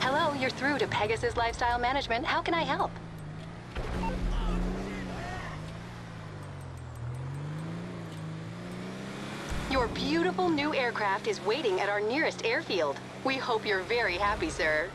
Hello, you're through to Pegasus Lifestyle Management. How can I help? Your beautiful new aircraft is waiting at our nearest airfield. We hope you're very happy, sir.